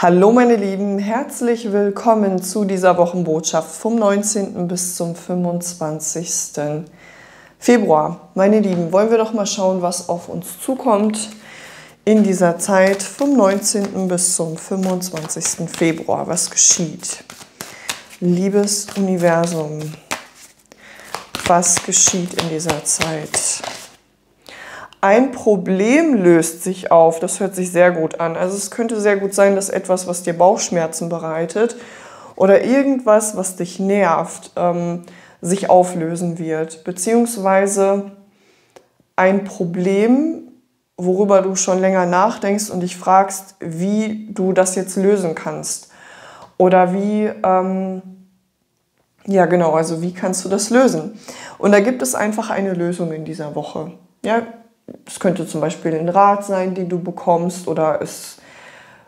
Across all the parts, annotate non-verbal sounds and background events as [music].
Hallo meine Lieben, herzlich willkommen zu dieser Wochenbotschaft vom 19. bis zum 25. Februar. Meine Lieben, wollen wir doch mal schauen, was auf uns zukommt in dieser Zeit vom 19. bis zum 25. Februar. Was geschieht? Liebes Universum, was geschieht in dieser Zeit? Ein Problem löst sich auf. Das hört sich sehr gut an. Also es könnte sehr gut sein, dass etwas, was dir Bauchschmerzen bereitet oder irgendwas, was dich nervt, ähm, sich auflösen wird. Beziehungsweise ein Problem, worüber du schon länger nachdenkst und dich fragst, wie du das jetzt lösen kannst. Oder wie, ähm, ja genau, also wie kannst du das lösen? Und da gibt es einfach eine Lösung in dieser Woche. Ja, es könnte zum Beispiel ein Rat sein, den du bekommst oder es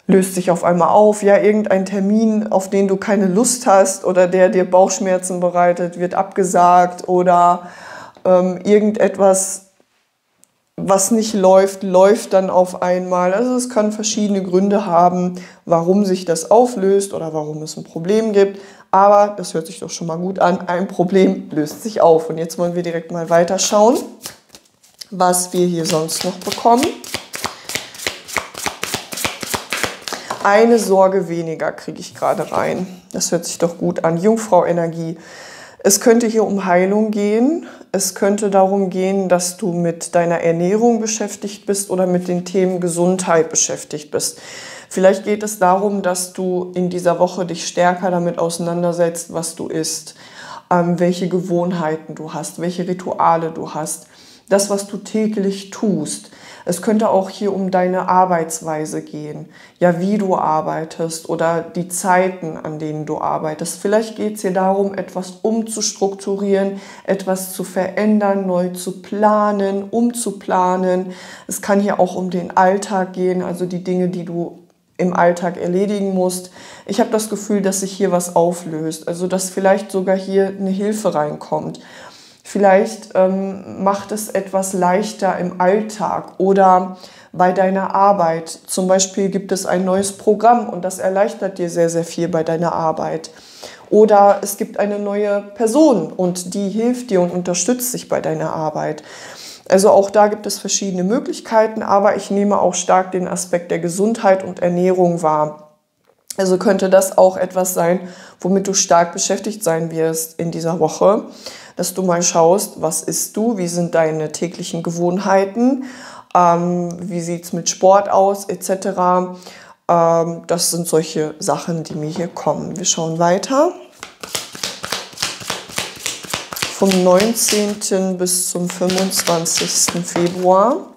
löst sich auf einmal auf, ja, irgendein Termin, auf den du keine Lust hast oder der dir Bauchschmerzen bereitet, wird abgesagt oder ähm, irgendetwas, was nicht läuft, läuft dann auf einmal. Also es kann verschiedene Gründe haben, warum sich das auflöst oder warum es ein Problem gibt. Aber das hört sich doch schon mal gut an. Ein Problem löst sich auf. Und jetzt wollen wir direkt mal weiterschauen was wir hier sonst noch bekommen. Eine Sorge weniger kriege ich gerade rein. Das hört sich doch gut an. Jungfrau Energie. Es könnte hier um Heilung gehen. Es könnte darum gehen, dass du mit deiner Ernährung beschäftigt bist oder mit den Themen Gesundheit beschäftigt bist. Vielleicht geht es darum, dass du in dieser Woche dich stärker damit auseinandersetzt, was du isst, ähm, welche Gewohnheiten du hast, welche Rituale du hast das, was du täglich tust. Es könnte auch hier um deine Arbeitsweise gehen, ja, wie du arbeitest oder die Zeiten, an denen du arbeitest. Vielleicht geht es hier darum, etwas umzustrukturieren, etwas zu verändern, neu zu planen, umzuplanen. Es kann hier auch um den Alltag gehen, also die Dinge, die du im Alltag erledigen musst. Ich habe das Gefühl, dass sich hier was auflöst, also dass vielleicht sogar hier eine Hilfe reinkommt. Vielleicht ähm, macht es etwas leichter im Alltag oder bei deiner Arbeit. Zum Beispiel gibt es ein neues Programm und das erleichtert dir sehr, sehr viel bei deiner Arbeit. Oder es gibt eine neue Person und die hilft dir und unterstützt dich bei deiner Arbeit. Also auch da gibt es verschiedene Möglichkeiten, aber ich nehme auch stark den Aspekt der Gesundheit und Ernährung wahr. Also könnte das auch etwas sein, womit du stark beschäftigt sein wirst in dieser Woche dass du mal schaust, was isst du, wie sind deine täglichen Gewohnheiten, ähm, wie sieht es mit Sport aus, etc. Ähm, das sind solche Sachen, die mir hier kommen. Wir schauen weiter. Vom 19. bis zum 25. Februar.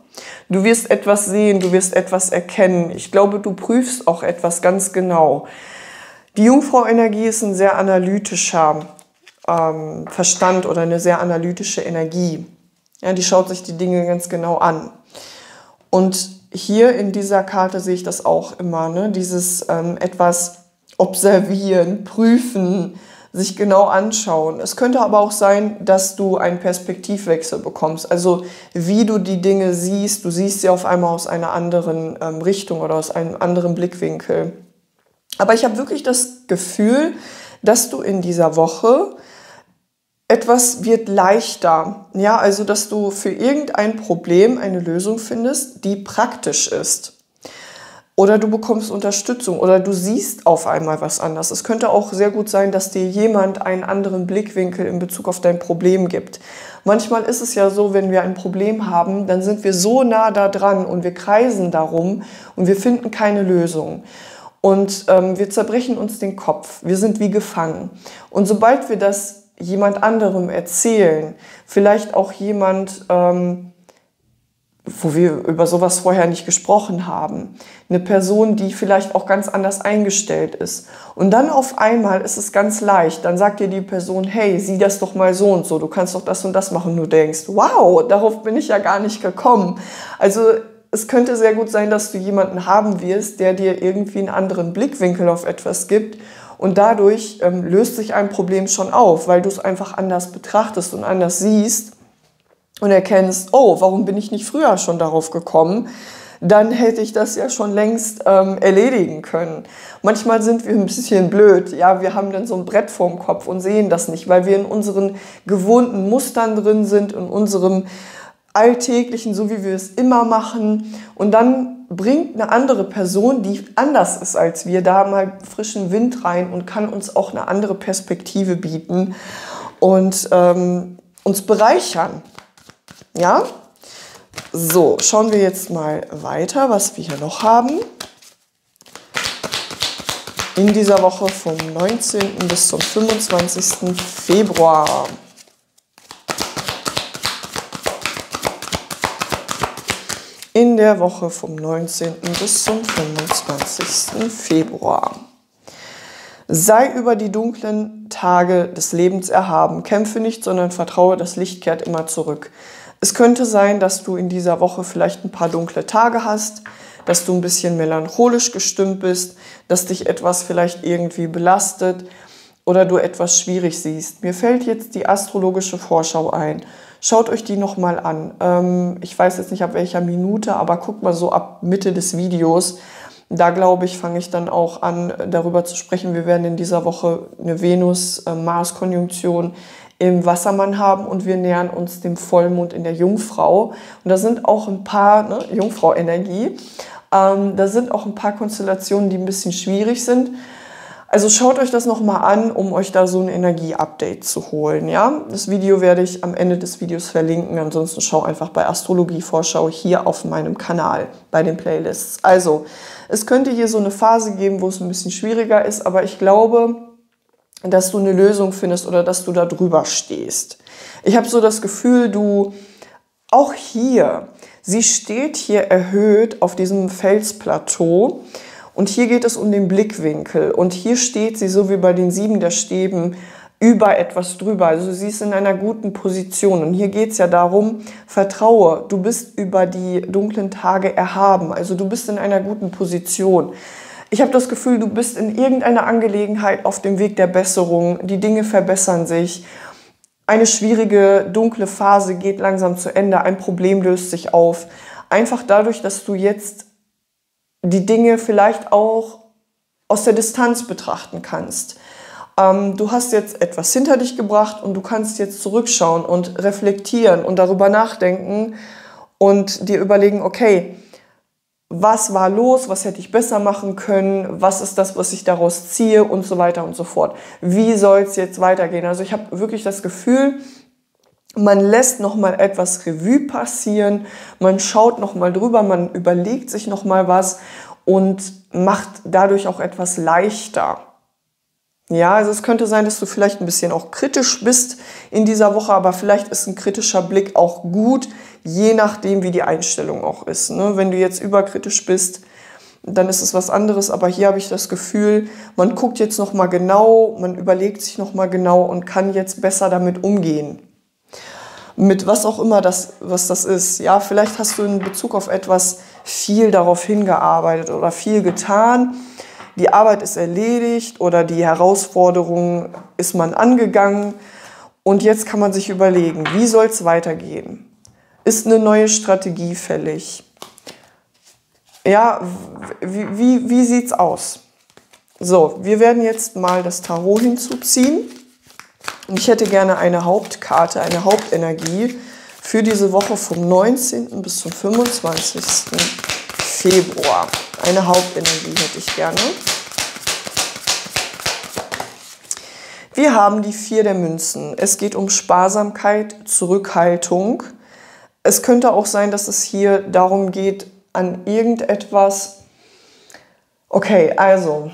Du wirst etwas sehen, du wirst etwas erkennen. Ich glaube, du prüfst auch etwas ganz genau. Die Jungfrau-Energie ist ein sehr analytischer ähm, Verstand oder eine sehr analytische Energie. Ja, die schaut sich die Dinge ganz genau an. Und hier in dieser Karte sehe ich das auch immer, ne? dieses ähm, etwas observieren, prüfen, sich genau anschauen. Es könnte aber auch sein, dass du einen Perspektivwechsel bekommst. Also wie du die Dinge siehst, du siehst sie auf einmal aus einer anderen ähm, Richtung oder aus einem anderen Blickwinkel. Aber ich habe wirklich das Gefühl, dass du in dieser Woche etwas wird leichter. Ja, also dass du für irgendein Problem eine Lösung findest, die praktisch ist. Oder du bekommst Unterstützung oder du siehst auf einmal was anders. Es könnte auch sehr gut sein, dass dir jemand einen anderen Blickwinkel in Bezug auf dein Problem gibt. Manchmal ist es ja so, wenn wir ein Problem haben, dann sind wir so nah da dran und wir kreisen darum und wir finden keine Lösung. Und ähm, wir zerbrechen uns den Kopf. Wir sind wie gefangen. Und sobald wir das jemand anderem erzählen, vielleicht auch jemand, ähm, wo wir über sowas vorher nicht gesprochen haben, eine Person, die vielleicht auch ganz anders eingestellt ist. Und dann auf einmal ist es ganz leicht, dann sagt dir die Person, hey, sieh das doch mal so und so, du kannst doch das und das machen. Du denkst, wow, darauf bin ich ja gar nicht gekommen. Also es könnte sehr gut sein, dass du jemanden haben wirst, der dir irgendwie einen anderen Blickwinkel auf etwas gibt und dadurch ähm, löst sich ein Problem schon auf, weil du es einfach anders betrachtest und anders siehst und erkennst, oh, warum bin ich nicht früher schon darauf gekommen, dann hätte ich das ja schon längst ähm, erledigen können. Manchmal sind wir ein bisschen blöd. Ja, wir haben dann so ein Brett vorm Kopf und sehen das nicht, weil wir in unseren gewohnten Mustern drin sind, in unserem alltäglichen, so wie wir es immer machen. Und dann bringt eine andere Person, die anders ist als wir, da mal frischen Wind rein und kann uns auch eine andere Perspektive bieten und ähm, uns bereichern. Ja? So, schauen wir jetzt mal weiter, was wir hier noch haben. In dieser Woche vom 19. bis zum 25. Februar. In der Woche vom 19. bis zum 25. Februar. Sei über die dunklen Tage des Lebens erhaben. Kämpfe nicht, sondern vertraue, das Licht kehrt immer zurück. Es könnte sein, dass du in dieser Woche vielleicht ein paar dunkle Tage hast, dass du ein bisschen melancholisch gestimmt bist, dass dich etwas vielleicht irgendwie belastet oder du etwas schwierig siehst. Mir fällt jetzt die astrologische Vorschau ein. Schaut euch die nochmal an. Ähm, ich weiß jetzt nicht ab welcher Minute, aber guckt mal so ab Mitte des Videos. Da glaube ich, fange ich dann auch an, darüber zu sprechen. Wir werden in dieser Woche eine Venus-Mars-Konjunktion im Wassermann haben und wir nähern uns dem Vollmond in der Jungfrau. Und da sind auch ein paar, ne, Jungfrau-Energie, ähm, da sind auch ein paar Konstellationen, die ein bisschen schwierig sind. Also schaut euch das nochmal an, um euch da so ein Energie-Update zu holen. Ja? Das Video werde ich am Ende des Videos verlinken. Ansonsten schau einfach bei Astrologie-Vorschau hier auf meinem Kanal bei den Playlists. Also, es könnte hier so eine Phase geben, wo es ein bisschen schwieriger ist, aber ich glaube, dass du eine Lösung findest oder dass du da drüber stehst. Ich habe so das Gefühl, du auch hier, sie steht hier erhöht auf diesem Felsplateau und hier geht es um den Blickwinkel und hier steht sie so wie bei den sieben der Stäben über etwas drüber. Also sie ist in einer guten Position. Und hier geht es ja darum, vertraue, du bist über die dunklen Tage erhaben. Also du bist in einer guten Position. Ich habe das Gefühl, du bist in irgendeiner Angelegenheit auf dem Weg der Besserung. Die Dinge verbessern sich. Eine schwierige, dunkle Phase geht langsam zu Ende. Ein Problem löst sich auf. Einfach dadurch, dass du jetzt die Dinge vielleicht auch aus der Distanz betrachten kannst. Ähm, du hast jetzt etwas hinter dich gebracht und du kannst jetzt zurückschauen und reflektieren und darüber nachdenken und dir überlegen, okay, was war los, was hätte ich besser machen können, was ist das, was ich daraus ziehe und so weiter und so fort. Wie soll es jetzt weitergehen? Also ich habe wirklich das Gefühl, man lässt noch mal etwas Revue passieren, man schaut noch mal drüber, man überlegt sich noch mal was und macht dadurch auch etwas leichter. Ja, also es könnte sein, dass du vielleicht ein bisschen auch kritisch bist in dieser Woche, aber vielleicht ist ein kritischer Blick auch gut, je nachdem, wie die Einstellung auch ist. Ne? Wenn du jetzt überkritisch bist, dann ist es was anderes. Aber hier habe ich das Gefühl, man guckt jetzt noch mal genau, man überlegt sich noch mal genau und kann jetzt besser damit umgehen. Mit was auch immer das, was das ist. Ja, vielleicht hast du in Bezug auf etwas viel darauf hingearbeitet oder viel getan. Die Arbeit ist erledigt oder die Herausforderung ist man angegangen. Und jetzt kann man sich überlegen, wie soll es weitergehen? Ist eine neue Strategie fällig? Ja, wie, wie, wie sieht es aus? So, wir werden jetzt mal das Tarot hinzuziehen. Ich hätte gerne eine Hauptkarte, eine Hauptenergie für diese Woche vom 19. bis zum 25. Februar. Eine Hauptenergie hätte ich gerne. Wir haben die vier der Münzen. Es geht um Sparsamkeit, Zurückhaltung, es könnte auch sein, dass es hier darum geht, an irgendetwas. Okay, also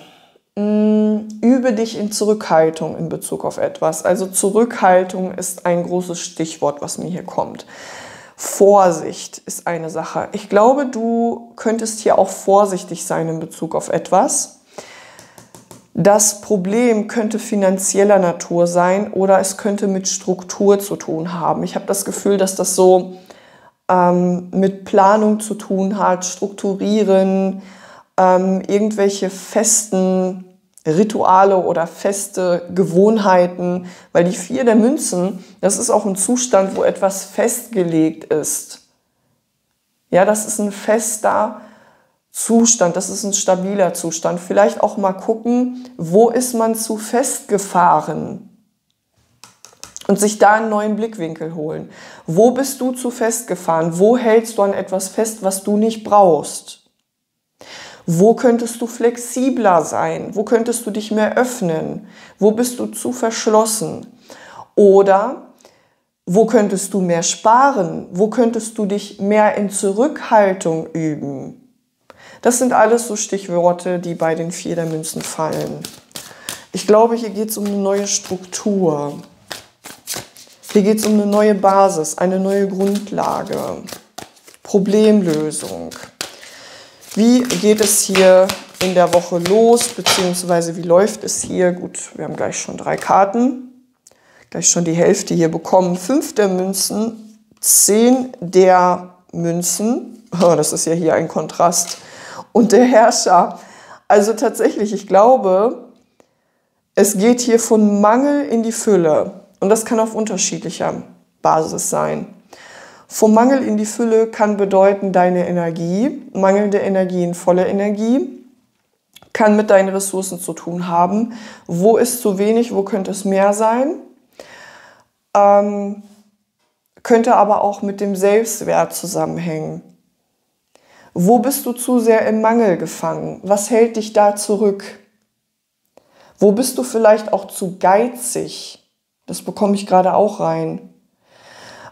mm, übe dich in Zurückhaltung in Bezug auf etwas. Also Zurückhaltung ist ein großes Stichwort, was mir hier kommt. Vorsicht ist eine Sache. Ich glaube, du könntest hier auch vorsichtig sein in Bezug auf etwas. Das Problem könnte finanzieller Natur sein oder es könnte mit Struktur zu tun haben. Ich habe das Gefühl, dass das so ähm, mit Planung zu tun hat, strukturieren, ähm, irgendwelche festen Rituale oder feste Gewohnheiten, weil die vier der Münzen, das ist auch ein Zustand, wo etwas festgelegt ist. Ja, das ist ein fester Zustand, das ist ein stabiler Zustand. Vielleicht auch mal gucken, wo ist man zu festgefahren? Und sich da einen neuen Blickwinkel holen. Wo bist du zu festgefahren? Wo hältst du an etwas fest, was du nicht brauchst? Wo könntest du flexibler sein? Wo könntest du dich mehr öffnen? Wo bist du zu verschlossen? Oder wo könntest du mehr sparen? Wo könntest du dich mehr in Zurückhaltung üben? Das sind alles so Stichworte, die bei den vier der Münzen fallen. Ich glaube, hier geht es um eine neue Struktur. Hier geht es um eine neue Basis, eine neue Grundlage, Problemlösung. Wie geht es hier in der Woche los, beziehungsweise wie läuft es hier? Gut, wir haben gleich schon drei Karten, gleich schon die Hälfte hier bekommen. Fünf der Münzen, zehn der Münzen. [laughs] Oh, das ist ja hier ein Kontrast. Und der Herrscher. Also tatsächlich, ich glaube, es geht hier von Mangel in die Fülle. Und das kann auf unterschiedlicher Basis sein. Vom Mangel in die Fülle kann bedeuten deine Energie, mangelnde Energie in volle Energie, kann mit deinen Ressourcen zu tun haben. Wo ist zu wenig, wo könnte es mehr sein? Ähm, könnte aber auch mit dem Selbstwert zusammenhängen. Wo bist du zu sehr im Mangel gefangen? Was hält dich da zurück? Wo bist du vielleicht auch zu geizig? Das bekomme ich gerade auch rein.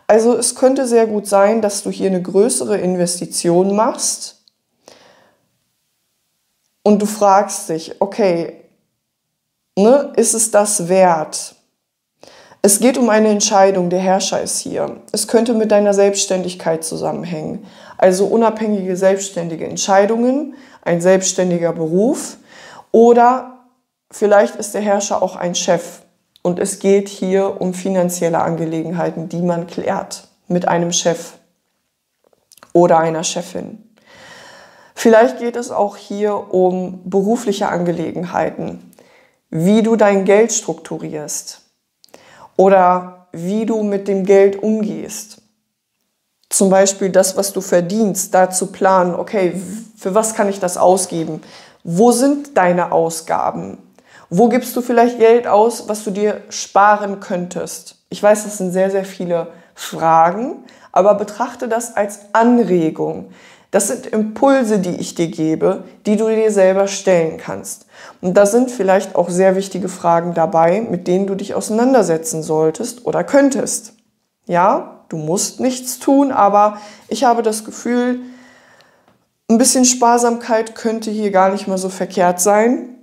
Also es könnte sehr gut sein, dass du hier eine größere Investition machst und du fragst dich, okay, ne, ist es das wert? Es geht um eine Entscheidung, der Herrscher ist hier. Es könnte mit deiner Selbstständigkeit zusammenhängen. Also unabhängige selbstständige Entscheidungen, ein selbstständiger Beruf oder vielleicht ist der Herrscher auch ein Chef und es geht hier um finanzielle Angelegenheiten, die man klärt mit einem Chef oder einer Chefin. Vielleicht geht es auch hier um berufliche Angelegenheiten, wie du dein Geld strukturierst oder wie du mit dem Geld umgehst. Zum Beispiel das, was du verdienst, da zu planen, okay, für was kann ich das ausgeben? Wo sind deine Ausgaben? Wo gibst du vielleicht Geld aus, was du dir sparen könntest? Ich weiß, das sind sehr, sehr viele Fragen, aber betrachte das als Anregung. Das sind Impulse, die ich dir gebe, die du dir selber stellen kannst. Und da sind vielleicht auch sehr wichtige Fragen dabei, mit denen du dich auseinandersetzen solltest oder könntest. Ja, du musst nichts tun, aber ich habe das Gefühl, ein bisschen Sparsamkeit könnte hier gar nicht mal so verkehrt sein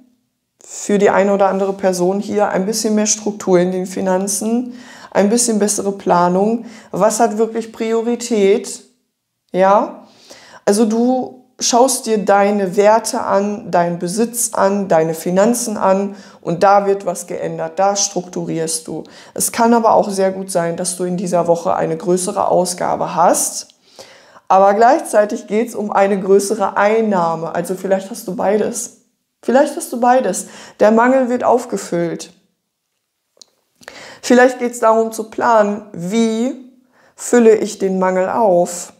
für die eine oder andere Person hier ein bisschen mehr Struktur in den Finanzen, ein bisschen bessere Planung. Was hat wirklich Priorität? Ja, also du schaust dir deine Werte an, deinen Besitz an, deine Finanzen an und da wird was geändert, da strukturierst du. Es kann aber auch sehr gut sein, dass du in dieser Woche eine größere Ausgabe hast, aber gleichzeitig geht es um eine größere Einnahme. Also vielleicht hast du beides. Vielleicht hast du beides. Der Mangel wird aufgefüllt. Vielleicht geht es darum zu planen, wie fülle ich den Mangel auf.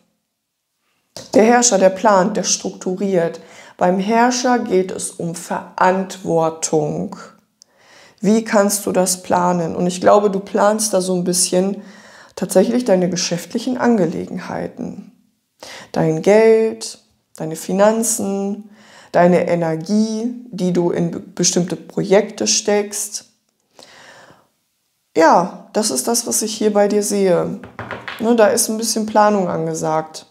Der Herrscher, der plant, der strukturiert. Beim Herrscher geht es um Verantwortung. Wie kannst du das planen? Und ich glaube, du planst da so ein bisschen tatsächlich deine geschäftlichen Angelegenheiten. Dein Geld, deine Finanzen, deine Energie, die du in bestimmte Projekte steckst. Ja, das ist das, was ich hier bei dir sehe. Ne, da ist ein bisschen Planung angesagt.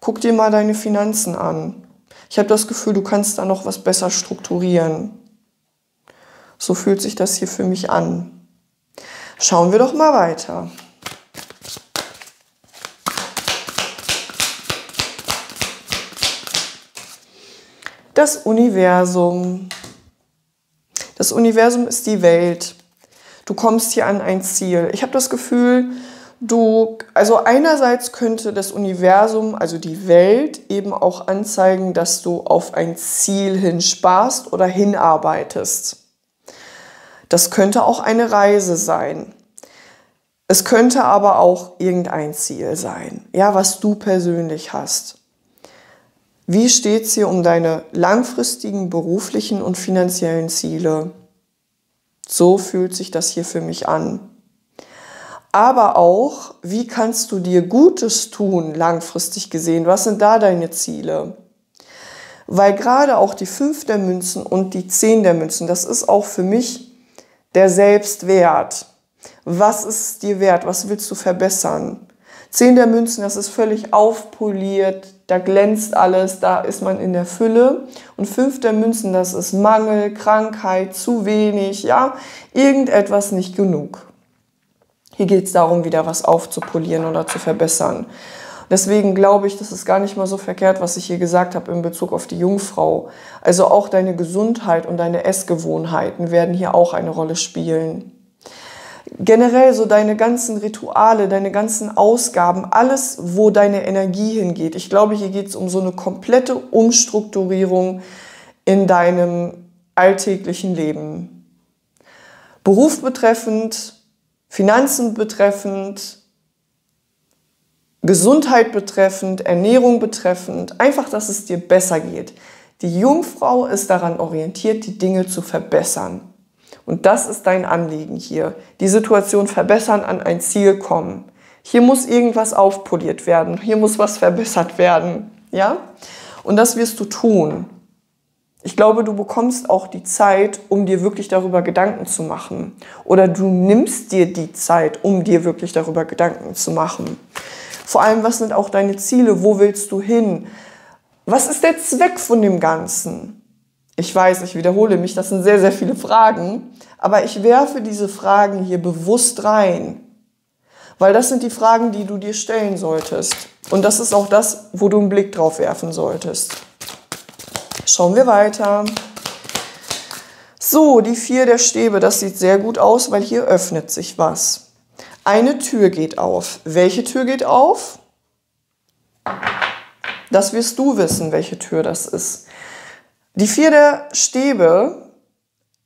Guck dir mal deine Finanzen an. Ich habe das Gefühl, du kannst da noch was besser strukturieren. So fühlt sich das hier für mich an. Schauen wir doch mal weiter. Das Universum. Das Universum ist die Welt. Du kommst hier an ein Ziel. Ich habe das Gefühl, du, also einerseits könnte das Universum, also die Welt, eben auch anzeigen, dass du auf ein Ziel hinsparst oder hinarbeitest. Das könnte auch eine Reise sein. Es könnte aber auch irgendein Ziel sein, ja, was du persönlich hast. Wie steht es hier um deine langfristigen beruflichen und finanziellen Ziele? So fühlt sich das hier für mich an. Aber auch, wie kannst du dir Gutes tun, langfristig gesehen? Was sind da deine Ziele? Weil gerade auch die 5 der Münzen und die 10 der Münzen, das ist auch für mich der Selbstwert. Was ist dir wert? Was willst du verbessern? 10 der Münzen, das ist völlig aufpoliert, da glänzt alles, da ist man in der Fülle. Und 5 der Münzen, das ist Mangel, Krankheit, zu wenig, ja, irgendetwas nicht genug. Hier geht es darum, wieder was aufzupolieren oder zu verbessern. Deswegen glaube ich, das ist gar nicht mal so verkehrt, was ich hier gesagt habe in Bezug auf die Jungfrau. Also auch deine Gesundheit und deine Essgewohnheiten werden hier auch eine Rolle spielen. Generell so deine ganzen Rituale, deine ganzen Ausgaben, alles, wo deine Energie hingeht. Ich glaube, hier geht es um so eine komplette Umstrukturierung in deinem alltäglichen Leben. Beruf betreffend, Finanzen betreffend, Gesundheit betreffend, Ernährung betreffend, einfach, dass es dir besser geht. Die Jungfrau ist daran orientiert, die Dinge zu verbessern. Und das ist dein Anliegen hier. Die Situation verbessern, an ein Ziel kommen. Hier muss irgendwas aufpoliert werden. Hier muss was verbessert werden. Ja? Und das wirst du tun. Ich glaube, du bekommst auch die Zeit, um dir wirklich darüber Gedanken zu machen. Oder du nimmst dir die Zeit, um dir wirklich darüber Gedanken zu machen. Vor allem, was sind auch deine Ziele? Wo willst du hin? Was ist der Zweck von dem Ganzen? Ich weiß, ich wiederhole mich, das sind sehr, sehr viele Fragen, aber ich werfe diese Fragen hier bewusst rein, weil das sind die Fragen, die du dir stellen solltest. Und das ist auch das, wo du einen Blick drauf werfen solltest. Schauen wir weiter. So, die vier der Stäbe, das sieht sehr gut aus, weil hier öffnet sich was. Eine Tür geht auf. Welche Tür geht auf? Das wirst du wissen, welche Tür das ist. Die vier der Stäbe,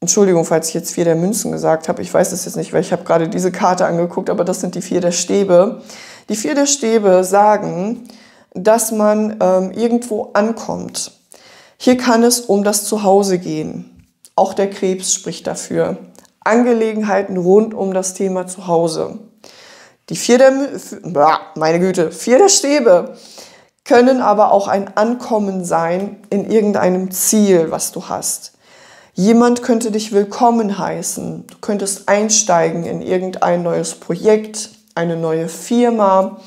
Entschuldigung, falls ich jetzt vier der Münzen gesagt habe, ich weiß es jetzt nicht, weil ich habe gerade diese Karte angeguckt, aber das sind die vier der Stäbe. Die vier der Stäbe sagen, dass man ähm, irgendwo ankommt. Hier kann es um das Zuhause gehen. Auch der Krebs spricht dafür. Angelegenheiten rund um das Thema Zuhause. Die vier der, meine Güte, vier der Stäbe können aber auch ein Ankommen sein in irgendeinem Ziel, was du hast. Jemand könnte dich willkommen heißen. Du könntest einsteigen in irgendein neues Projekt, eine neue Firma,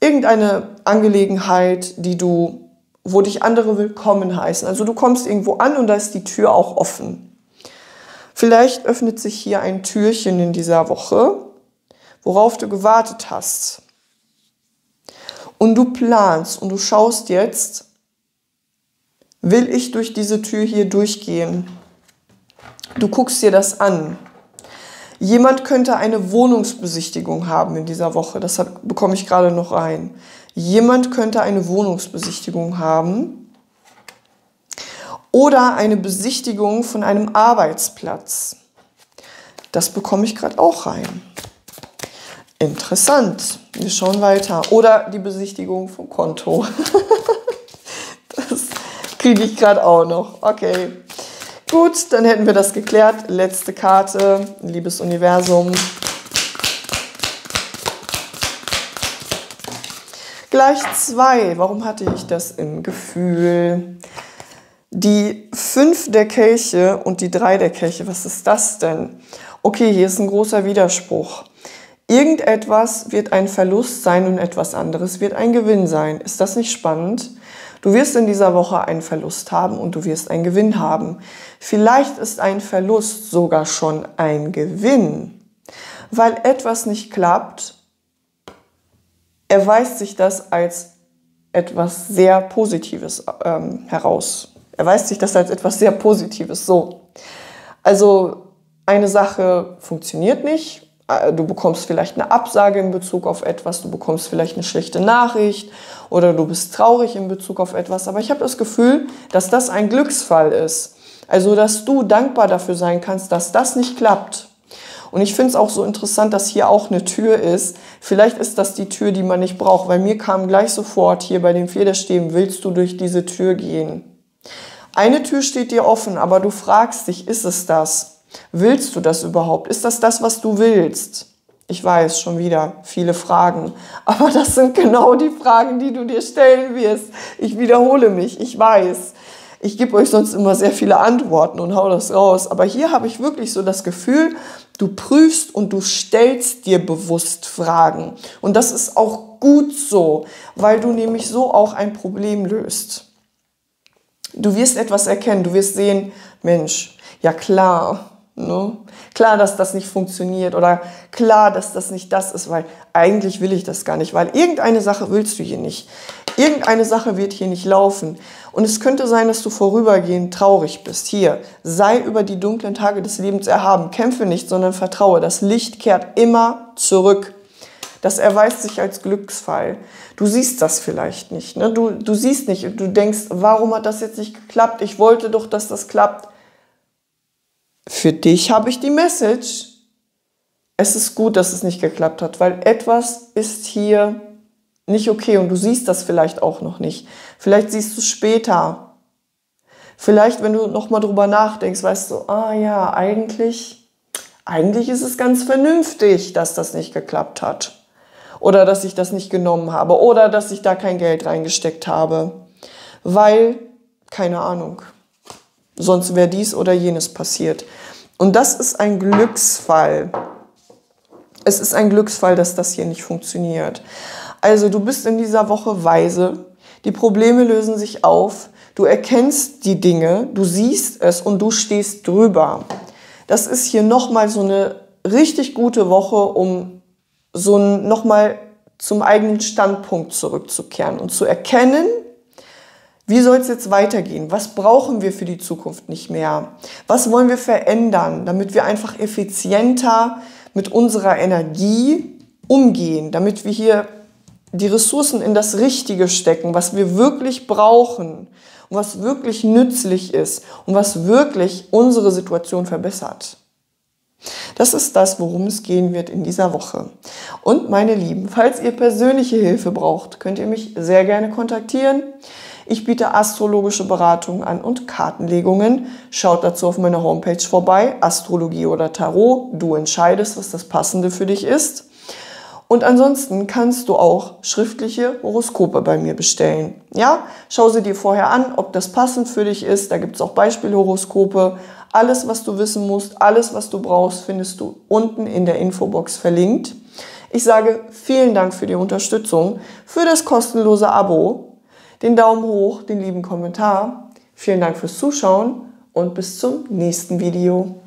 irgendeine Angelegenheit, die du, wo dich andere willkommen heißen. Also du kommst irgendwo an und da ist die Tür auch offen. Vielleicht öffnet sich hier ein Türchen in dieser Woche worauf du gewartet hast. Und du planst und du schaust jetzt, will ich durch diese Tür hier durchgehen? Du guckst dir das an. Jemand könnte eine Wohnungsbesichtigung haben in dieser Woche. Das bekomme ich gerade noch rein. Jemand könnte eine Wohnungsbesichtigung haben oder eine Besichtigung von einem Arbeitsplatz. Das bekomme ich gerade auch rein. Interessant. Wir schauen weiter. Oder die Besichtigung vom Konto. [laughs] das kriege ich gerade auch noch. Okay. Gut, dann hätten wir das geklärt. Letzte Karte, liebes Universum. Gleich zwei. Warum hatte ich das im Gefühl? Die fünf der Kelche und die drei der Kelche, was ist das denn? Okay, hier ist ein großer Widerspruch. Irgendetwas wird ein Verlust sein und etwas anderes wird ein Gewinn sein. Ist das nicht spannend? Du wirst in dieser Woche einen Verlust haben und du wirst einen Gewinn haben. Vielleicht ist ein Verlust sogar schon ein Gewinn. Weil etwas nicht klappt, erweist sich das als etwas sehr Positives ähm, heraus. Erweist sich das als etwas sehr Positives. So. Also eine Sache funktioniert nicht du bekommst vielleicht eine Absage in Bezug auf etwas, du bekommst vielleicht eine schlechte Nachricht oder du bist traurig in Bezug auf etwas. Aber ich habe das Gefühl, dass das ein Glücksfall ist. Also, dass du dankbar dafür sein kannst, dass das nicht klappt. Und ich finde es auch so interessant, dass hier auch eine Tür ist. Vielleicht ist das die Tür, die man nicht braucht, weil mir kam gleich sofort hier bei den Federstäben, willst du durch diese Tür gehen? Eine Tür steht dir offen, aber du fragst dich, ist es das? Willst du das überhaupt? Ist das das, was du willst? Ich weiß schon wieder viele Fragen, [laughs] aber das sind genau die Fragen, die du dir stellen wirst. Ich wiederhole mich, ich weiß. Ich gebe euch sonst immer sehr viele Antworten und hau das raus, aber hier habe ich wirklich so das Gefühl, du prüfst und du stellst dir bewusst Fragen. Und das ist auch gut so, weil du nämlich so auch ein Problem löst. Du wirst etwas erkennen, du wirst sehen, Mensch, ja klar, Ne? Klar, dass das nicht funktioniert oder klar, dass das nicht das ist, weil eigentlich will ich das gar nicht, weil irgendeine Sache willst du hier nicht. Irgendeine Sache wird hier nicht laufen. Und es könnte sein, dass du vorübergehend traurig bist. Hier, sei über die dunklen Tage des Lebens erhaben. Kämpfe nicht, sondern vertraue. Das Licht kehrt immer zurück. Das erweist sich als Glücksfall. Du siehst das vielleicht nicht. Ne? Du, du siehst nicht, du denkst, warum hat das jetzt nicht geklappt? Ich wollte doch, dass das klappt. Für dich habe ich die Message. Es ist gut, dass es nicht geklappt hat, weil etwas ist hier nicht okay und du siehst das vielleicht auch noch nicht. Vielleicht siehst du es später. Vielleicht, wenn du noch mal drüber nachdenkst, weißt du, ah ja, eigentlich, eigentlich ist es ganz vernünftig, dass das nicht geklappt hat. Oder dass ich das nicht genommen habe. Oder dass ich da kein Geld reingesteckt habe. Weil, keine Ahnung, sonst wäre dies oder jenes passiert. Und das ist ein Glücksfall. Es ist ein Glücksfall, dass das hier nicht funktioniert. Also du bist in dieser Woche weise, die Probleme lösen sich auf, du erkennst die Dinge, du siehst es und du stehst drüber. Das ist hier nochmal so eine richtig gute Woche, um so nochmal zum eigenen Standpunkt zurückzukehren und zu erkennen, wie soll es jetzt weitergehen? Was brauchen wir für die Zukunft nicht mehr? Was wollen wir verändern, damit wir einfach effizienter mit unserer Energie umgehen, damit wir hier die Ressourcen in das Richtige stecken, was wir wirklich brauchen und was wirklich nützlich ist und was wirklich unsere Situation verbessert. Das ist das, worum es gehen wird in dieser Woche. Und meine Lieben, falls ihr persönliche Hilfe braucht, könnt ihr mich sehr gerne kontaktieren. Ich biete astrologische Beratungen an und Kartenlegungen. Schaut dazu auf meiner Homepage vorbei, Astrologie oder Tarot. Du entscheidest, was das Passende für dich ist. Und ansonsten kannst du auch schriftliche Horoskope bei mir bestellen. Ja, schau sie dir vorher an, ob das passend für dich ist. Da gibt es auch Beispielhoroskope. Alles, was du wissen musst, alles, was du brauchst, findest du unten in der Infobox verlinkt. Ich sage vielen Dank für die Unterstützung, für das kostenlose Abo den Daumen hoch, den lieben Kommentar. Vielen Dank fürs Zuschauen und bis zum nächsten Video.